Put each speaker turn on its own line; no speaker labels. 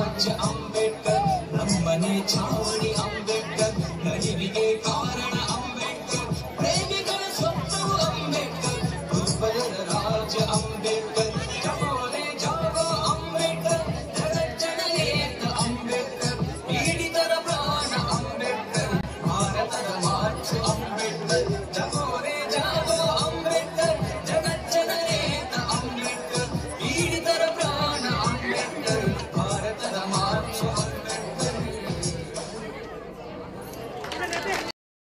ರಾಜ ಅಂಬೇಡ್ಕರ್ ನಮ್ಮನೆ ಚಾವಣಿ ಅಂಬೇಡ್ಕರ್ ನಲಿವಿಗೆ ಕಾರಣ ಅಂಬೇಡ್ಕರ್ ಪ್ರೇಮಿಗಳ ಸ್ವಪ್ನವು ಅಂಬೇಡ್ಕರ್ ದುರ್ಬಲರ ರಾಜ ಅಂಬೇಡ್ಕರ್ ಜಪಾನೆ ಜಾಗ ಅಂಬೇಡ್ಕರ್ ಜನ ನೇತ ಅಂಬೇಡ್ಕರ್ ಪೀಡಿತರ ಪ್ರಾಣ ಅಂಬೇಡ್ಕರ್ ಭಾರತದ ಮಾರ್ಚ್ ಅಂಬೇಡ್ಕರ್ Thank you.